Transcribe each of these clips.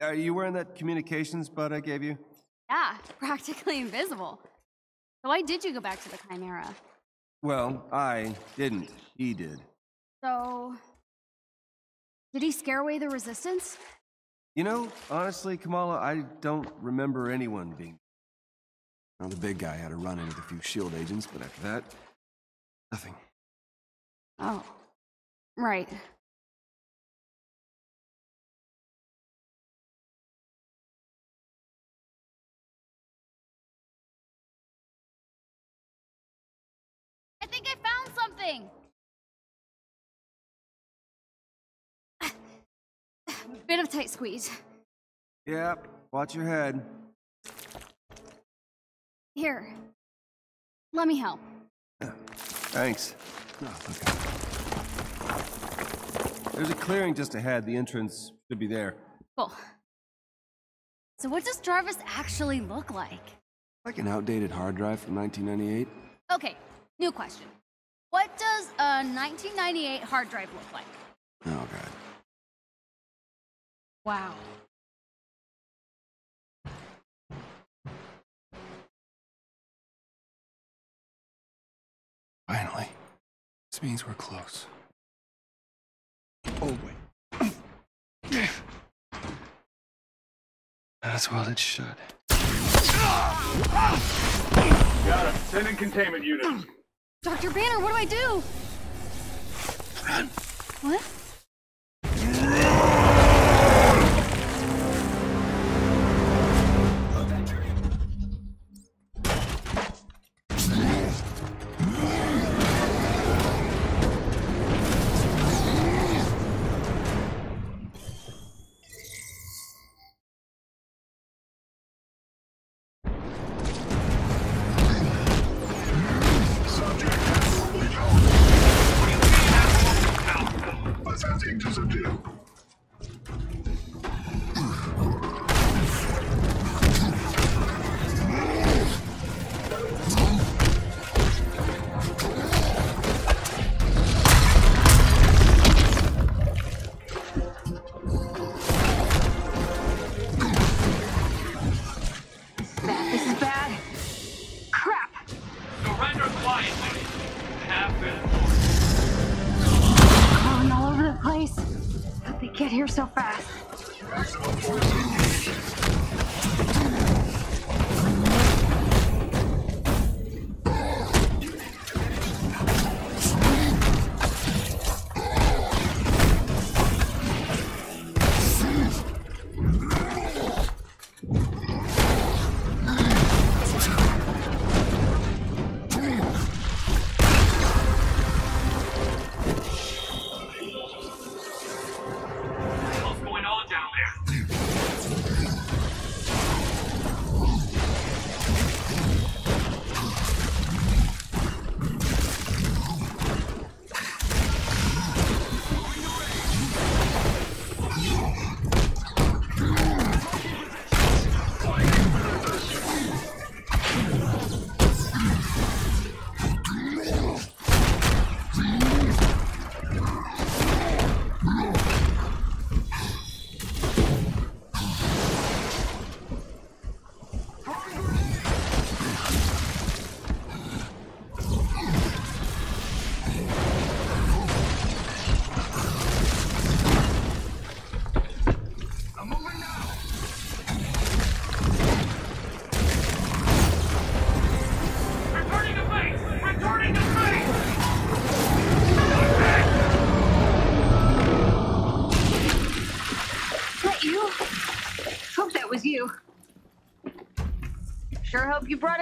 Are you wearing that communications bud I gave you? Yeah, practically invisible. So why did you go back to the Chimera? Well, I didn't. He did. So. Did he scare away the resistance? You know, honestly, Kamala, I don't remember anyone being. Well, the big guy had a run in with a few SHIELD agents, but after that, nothing. Oh. Right. Something! Bit of tight squeeze. Yep, watch your head. Here. Let me help. Thanks. Oh, okay. There's a clearing just ahead. The entrance should be there. Cool. So what does Jarvis actually look like? Like an outdated hard drive from 1998. Okay, new question. What does a 1998 hard drive look like? Oh, God. Wow. Finally. This means we're close. Oh, wait. That's well it should. Got it. Sending containment units. Dr. Banner, what do I do? Run. What? Here so fast?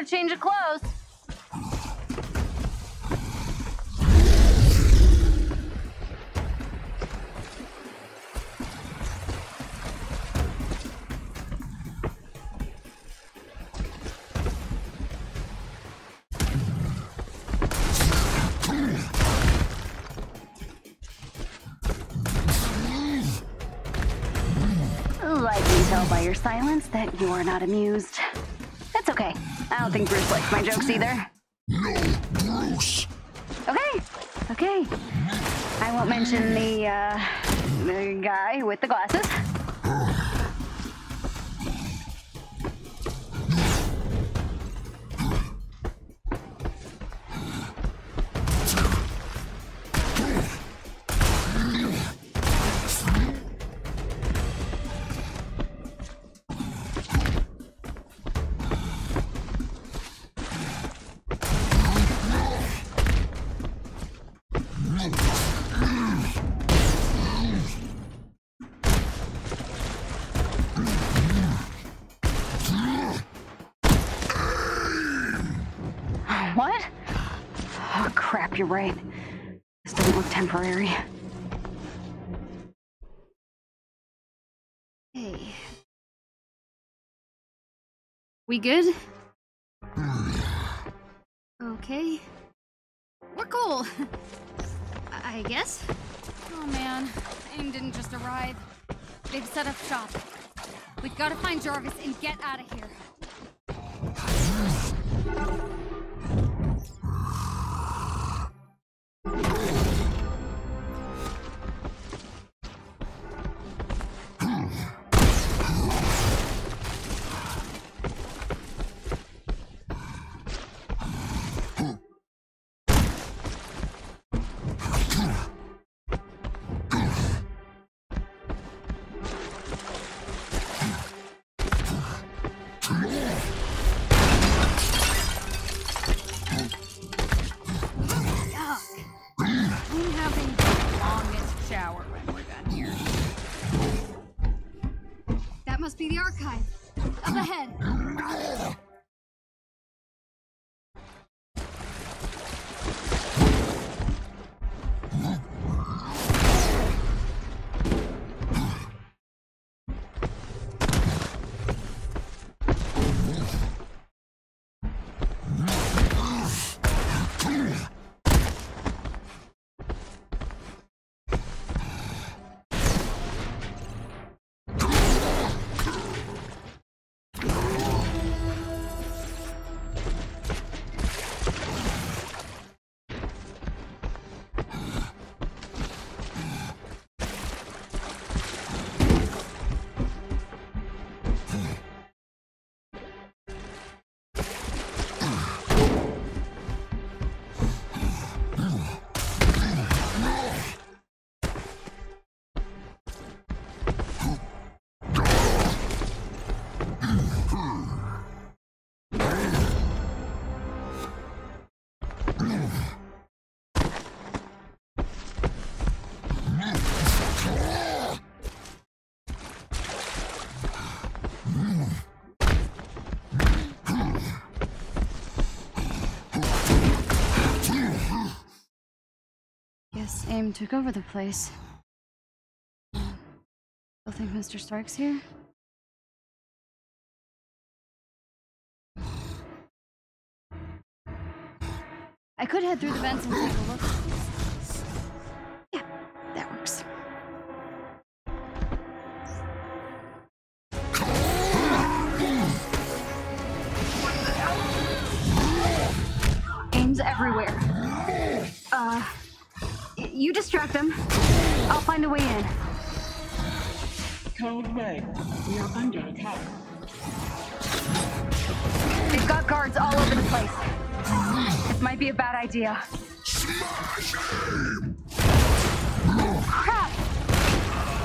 Change of clothes. I can tell by your silence that you are not amused. Think Bruce likes my jokes either. You're right. This doesn't look temporary. Hey. We good? Okay. We're cool. I guess. Oh man, AIM didn't just arrive. They've set up shop. We've got to find Jarvis and get out of here. AIM took over the place. Still think Mr. Stark's here? I could head through the vents and take a look. Yeah, that works. Aim's everywhere. Uh, you distract them. I'll find a way in. Code red. We are under attack. They've got guards all over the place. This might be a bad idea. Crap!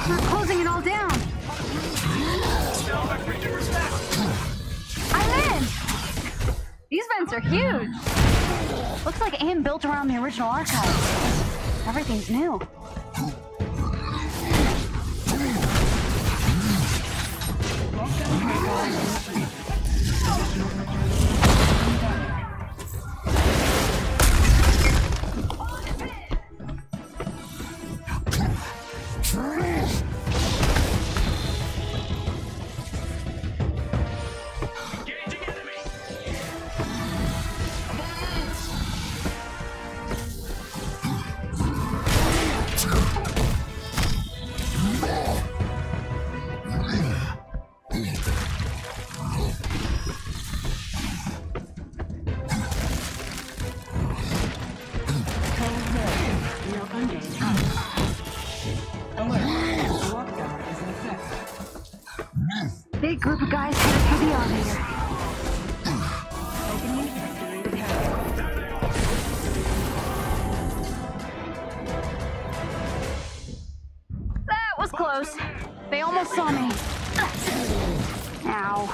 They're closing it all down. I'm in! These vents are huge. Looks like AIM built around the original archive. Everything's new. Ow.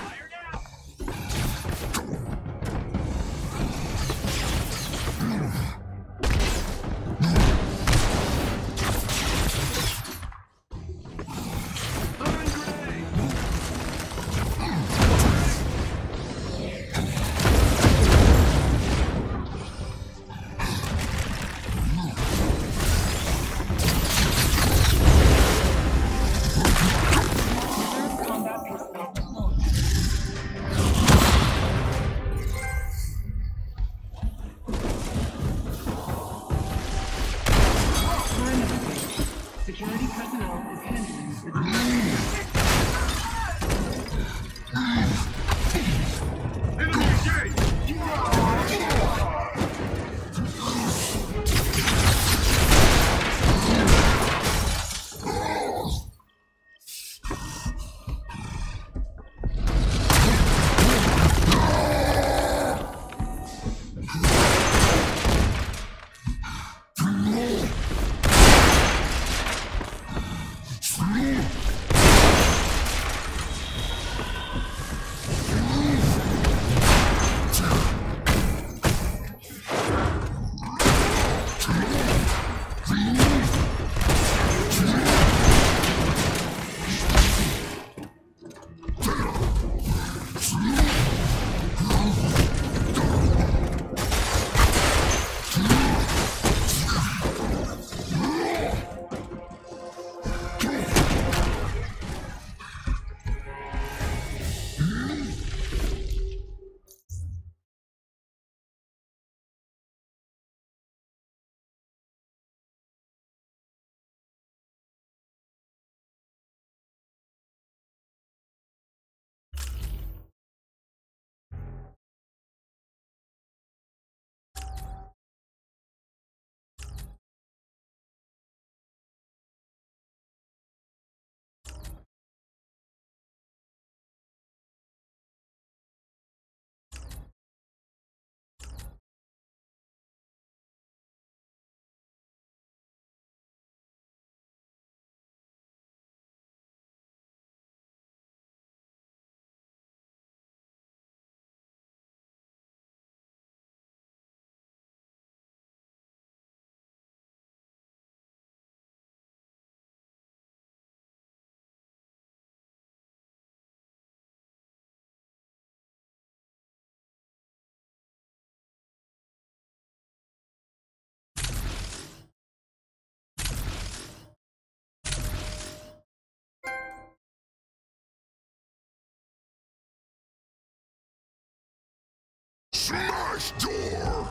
Fresh door!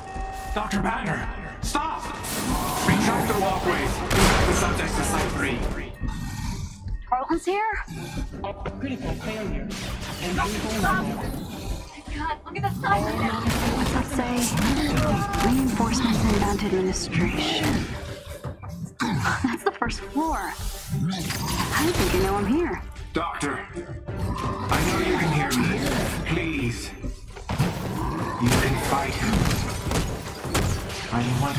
Dr. Banner, stop! Retract the walkways. Retract the subjects to Site 3. Carlton's here? Critical failure. Engine vulnerable. God, look at the size What's that say? Reinforcements and mount administration. That's the first floor. How do you think you know I'm here? Doctor, I know you can hear me. Please. You can fight him. I don't want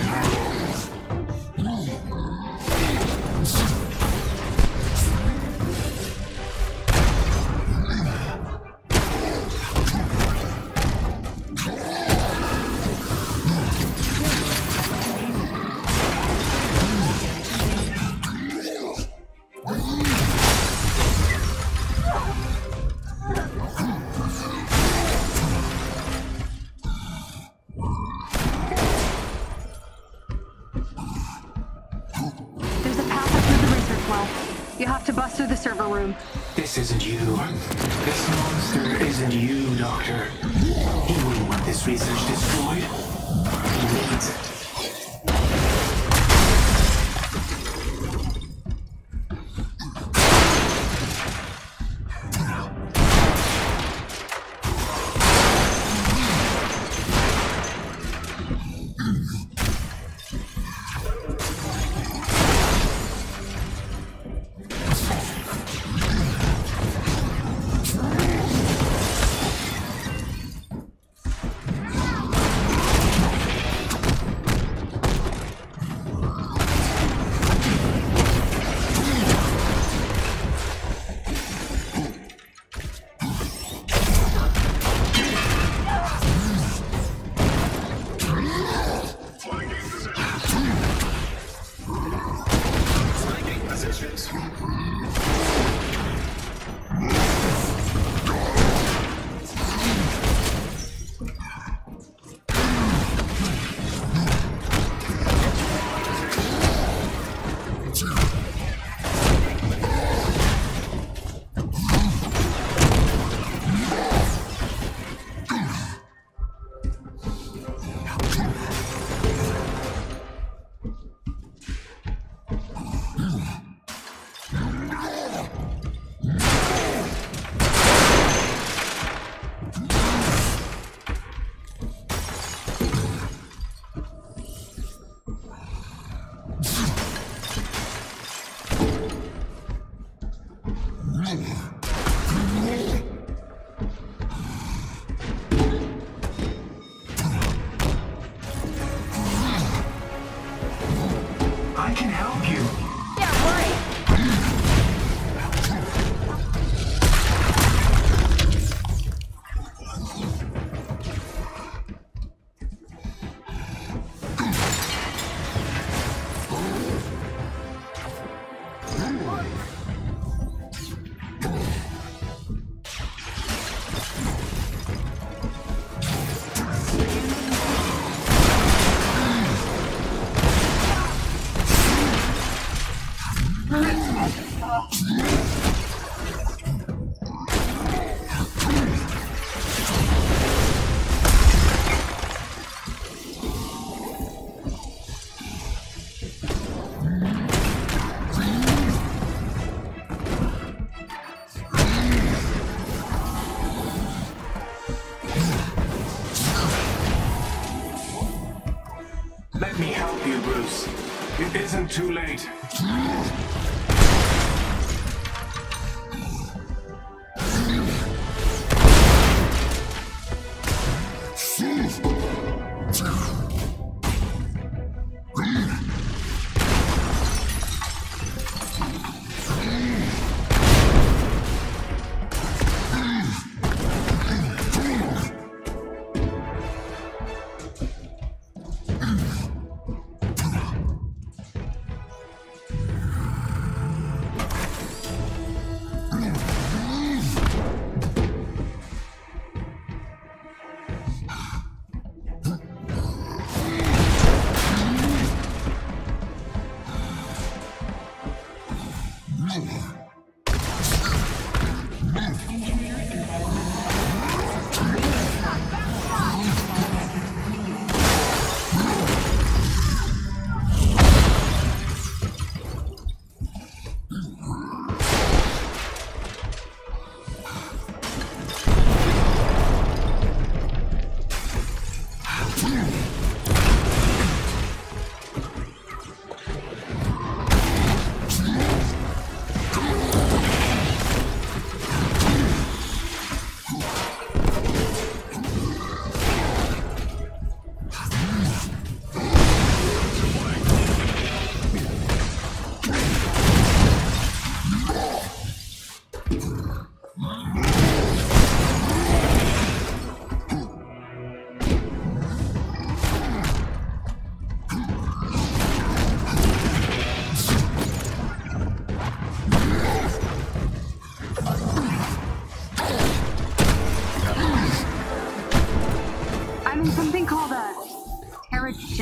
too late.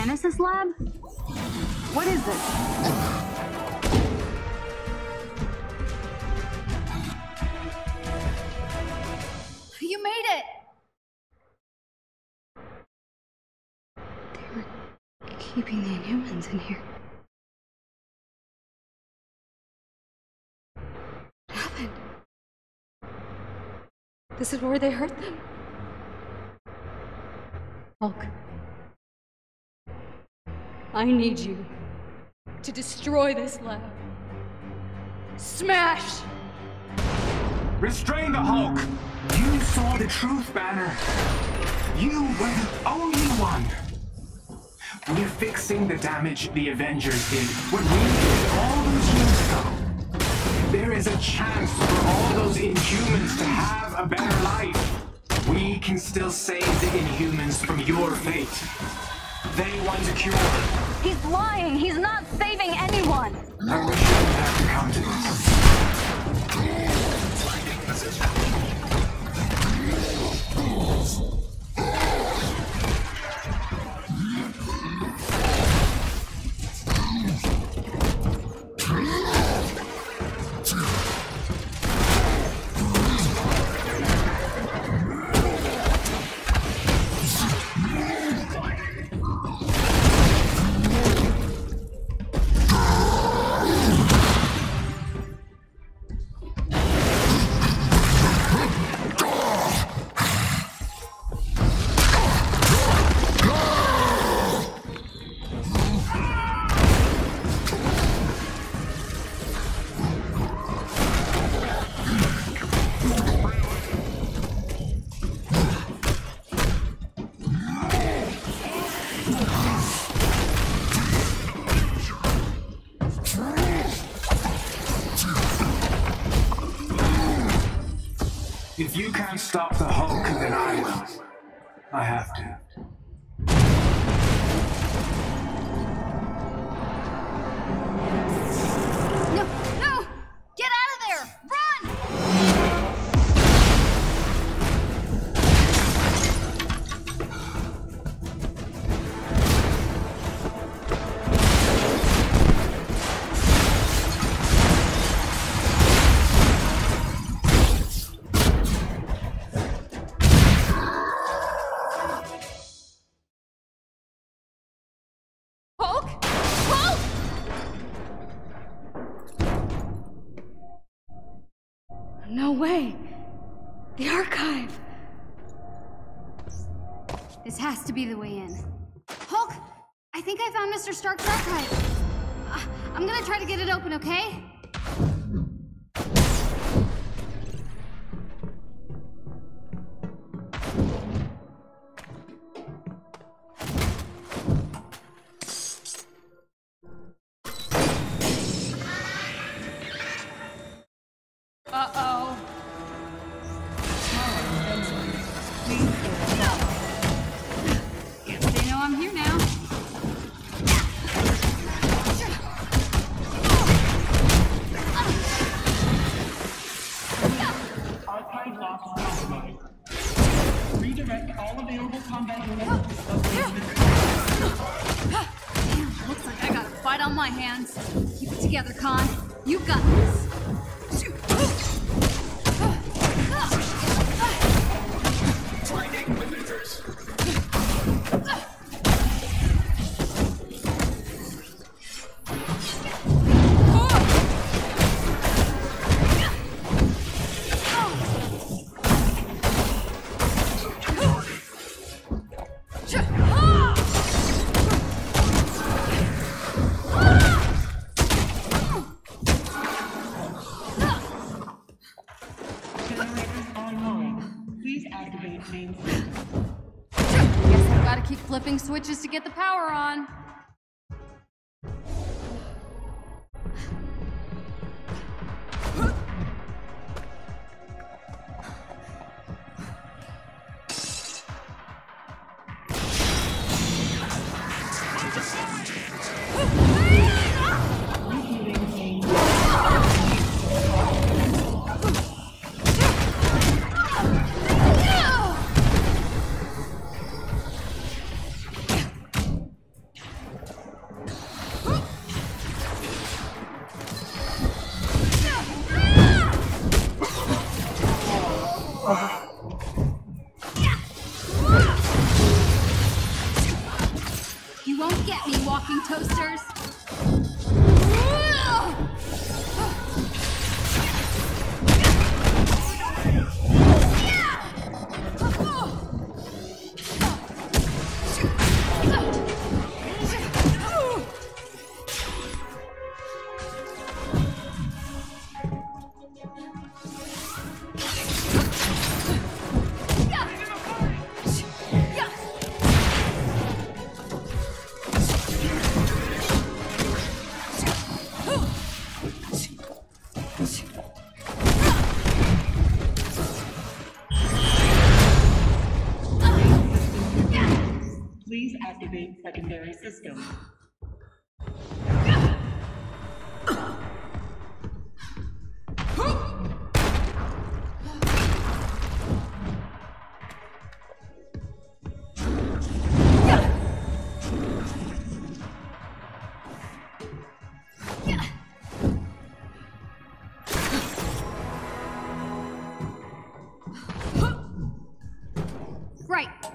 Terrigenesis lab? What is this? You made it! They were Keeping the Inhumans in here. What happened? This is where they hurt them. Hulk. I need you to destroy this lab. Smash! Restrain the Hulk! You saw the truth, Banner. You were the only one. We're fixing the damage the Avengers did when we did all those years ago. There is a chance for all those Inhumans to have a better life. We can still save the Inhumans from your fate. They want a cure. He's lying! He's not saving anyone! I wish you didn't have to come to this. Stop the Way! The archive! This has to be the way in. Hulk! I think I found Mr. Stark's archive. Uh, I'm gonna try to get it open, okay? Looks like I got a fight on my hands. Keep it together, Khan. You got this.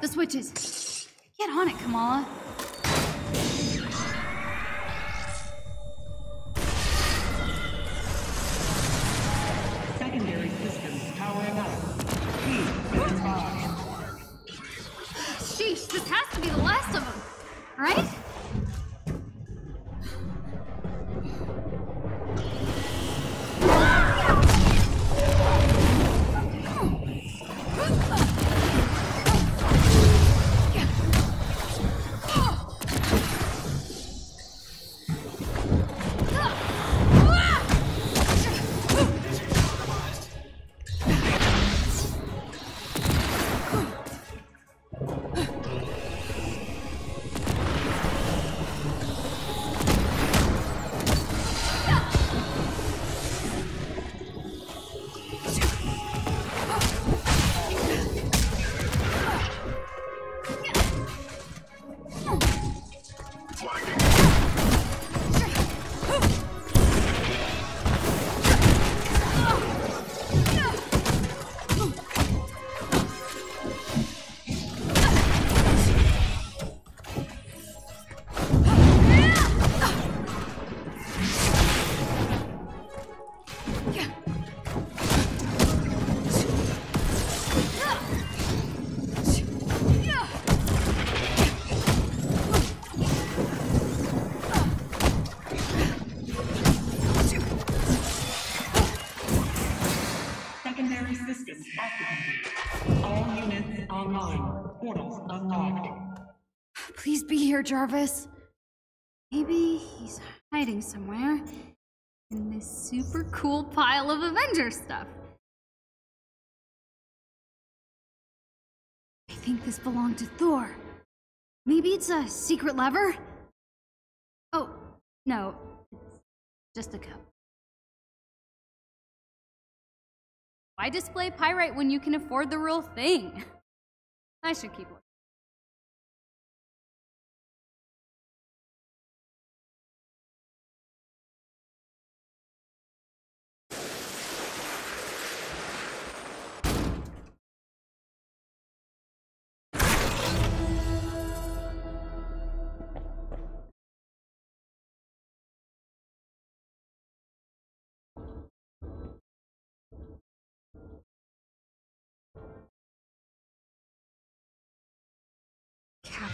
The switches. Get on it, Kamala. Jarvis. Maybe he's hiding somewhere in this super cool pile of Avengers stuff. I think this belonged to Thor. Maybe it's a secret lever? Oh, no. It's just a cup. Why display pyrite when you can afford the real thing? I should keep looking.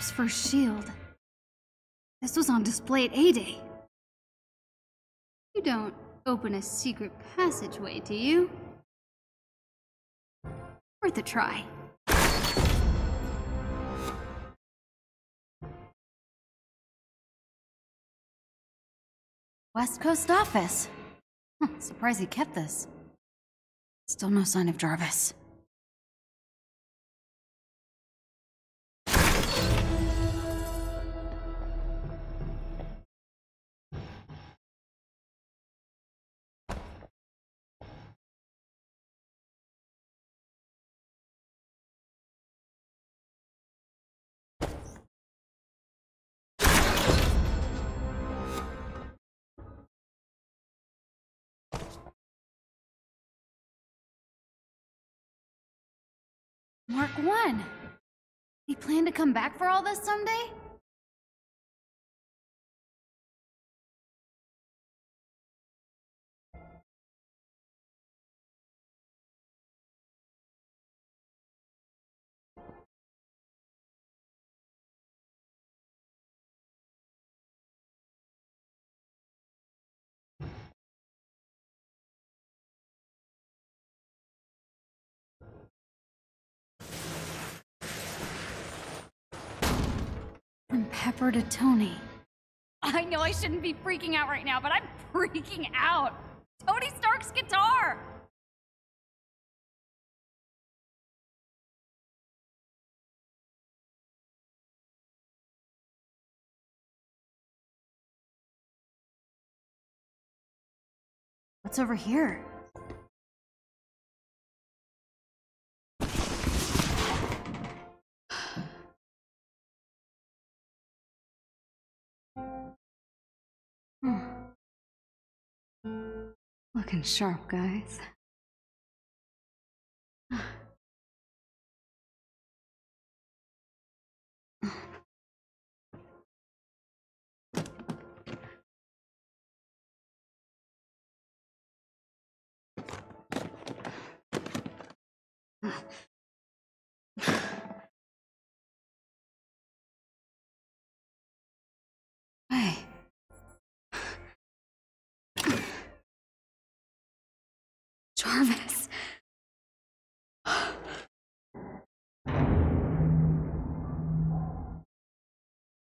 First shield. This was on display at A-Day. You don't open a secret passageway, do you? Worth a try. West Coast office. Huh, surprised he kept this. Still no sign of Jarvis. Mark 1. He plan to come back for all this someday? Pepper to Tony. I know I shouldn't be freaking out right now, but I'm freaking out. Tony Stark's guitar! What's over here? Hmm. Looking sharp, guys. Jarvis.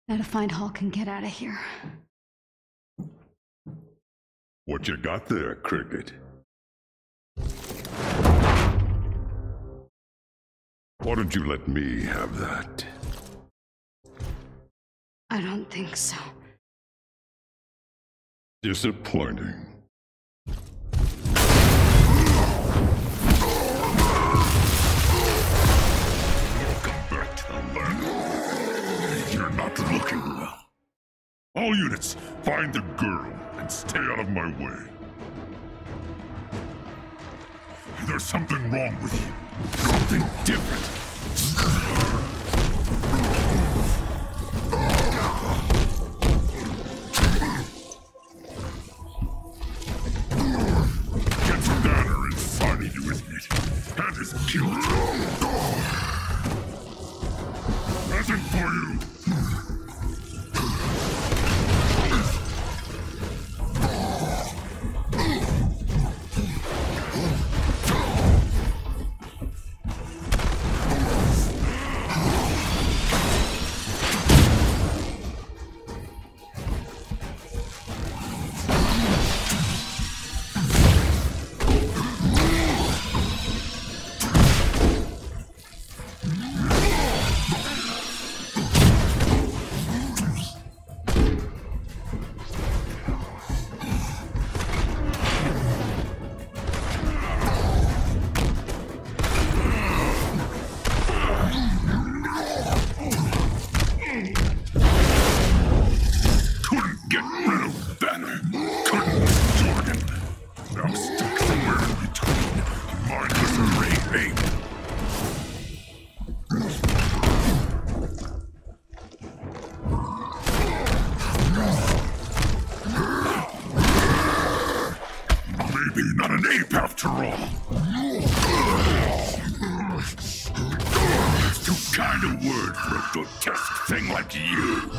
Gotta find Hulk and get out of here. What you got there, Cricket? Why don't you let me have that? I don't think so. Disappointing. All units, find the girl and stay out of my way. There's something wrong with you. Something different. After too kind a word for a grotesque thing like you.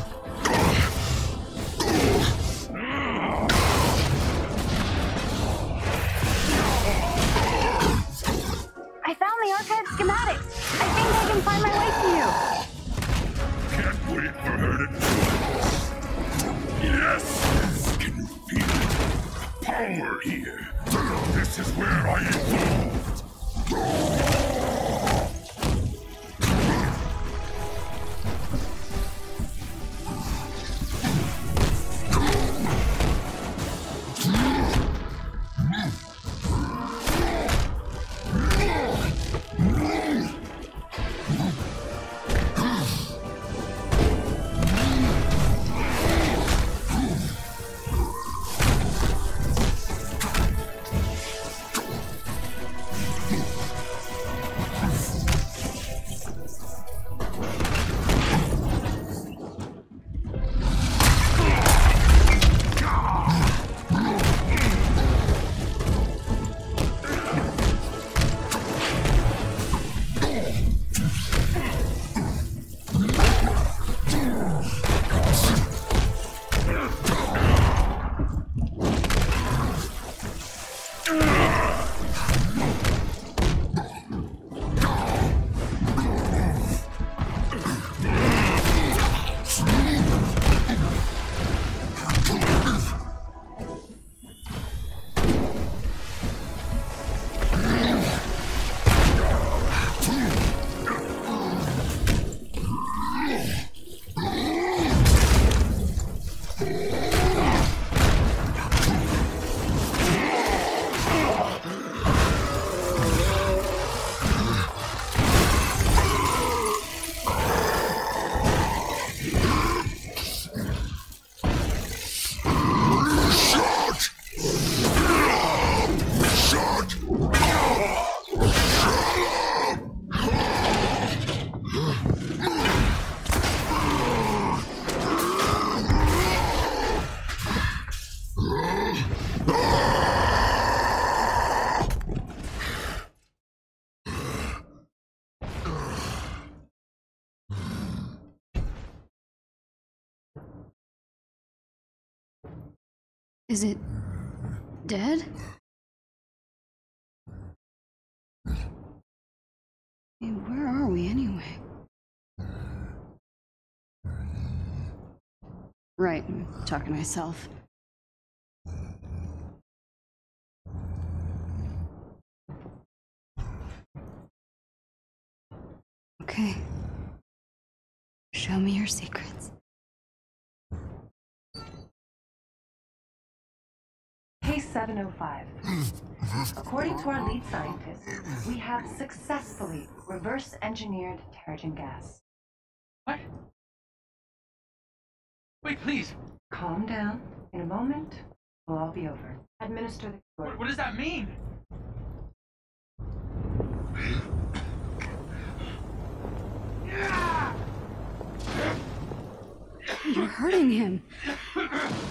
Is it dead? Where are we anyway? Right, I'm talking to myself. Okay. Show me your secrets. 705. According to our lead scientist, we have successfully reverse engineered Terrigen gas. What? Wait, please. Calm down. In a moment, we'll all be over. Administer the cure. What, what does that mean? You're hurting him.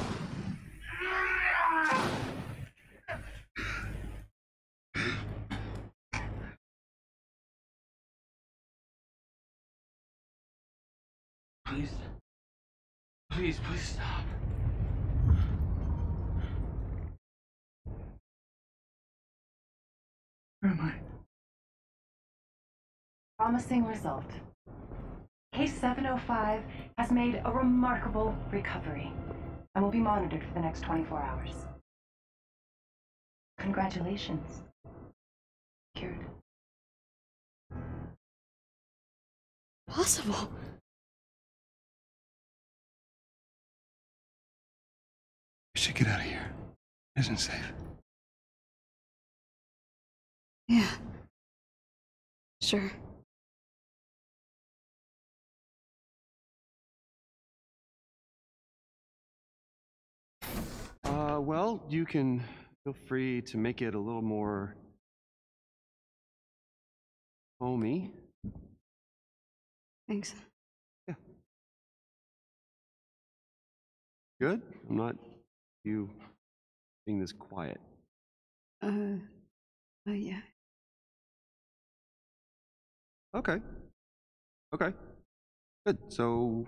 Please. Please, please stop. Where am I? Promising result. Case 705 has made a remarkable recovery and will be monitored for the next 24 hours. Congratulations. Cured. Possible. Should get out of here. It isn't safe. Yeah. Sure. Uh, well, you can feel free to make it a little more homey. Thanks. Yeah. Good? I'm not you being this quiet. Uh, uh yeah. Okay. Okay. Good. So,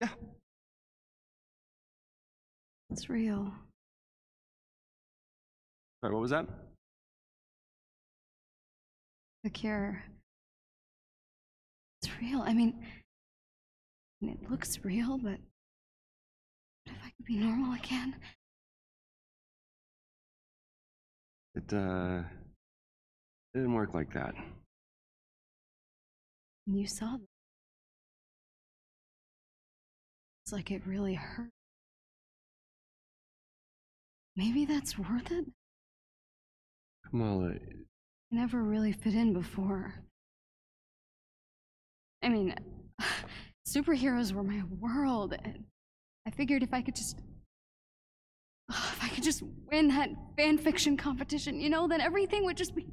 yeah. It's real. Sorry, what was that? The cure. It's real. I mean, it looks real, but if I could be normal again? It, uh, it didn't work like that. You saw that. It's like it really hurt. Maybe that's worth it? Kamala, I never really fit in before. I mean, superheroes were my world, and I figured if I could just. If I could just win that fan fiction competition, you know, then everything would just be.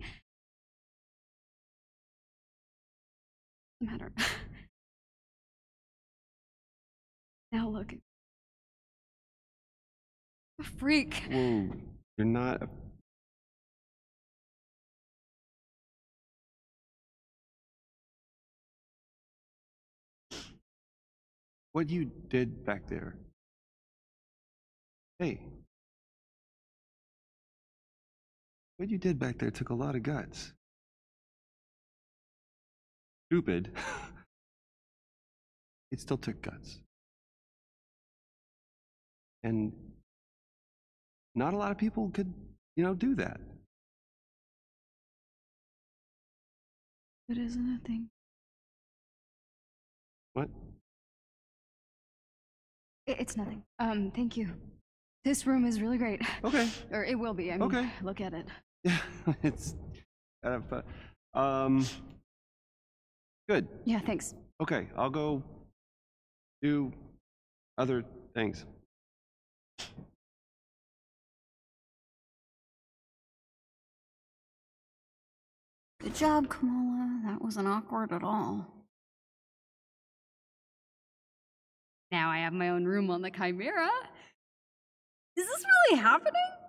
Matter. now look. A freak. whoa, you're not. a- What you did back there. Hey. What you did back there took a lot of guts. Stupid. it still took guts. And not a lot of people could, you know, do that. It isn't a thing. What? It's nothing. Um, thank you. This room is really great. Okay. Or it will be. I mean, Okay. look at it. Yeah, it's kind of fun. Um, good. Yeah, thanks. Okay, I'll go do other things. Good job, Kamala. That wasn't awkward at all. Now I have my own room on the Chimera. Is this really happening?